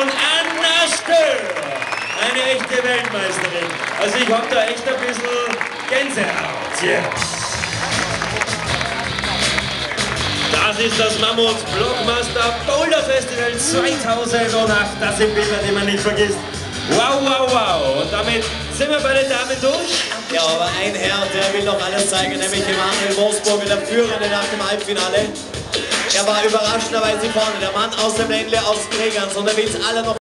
von Anna Stör. Eine echte Weltmeisterin. Also ich hab da echt ein bisschen Gänsehaut. Yeah. Das ist das Mammut Blockmaster Boulder Festival 2008. Das sind Bilder, die man nicht vergisst. Wow, wow, wow. Und damit sind wir bei den Damen durch. Ja, aber ein will noch alles zeigen, nämlich Emanuel Wolfsburger, der Führende nach dem Halbfinale. Er war überraschenderweise vorne, der Mann aus dem Ländle aus Bregenz und er will es alle noch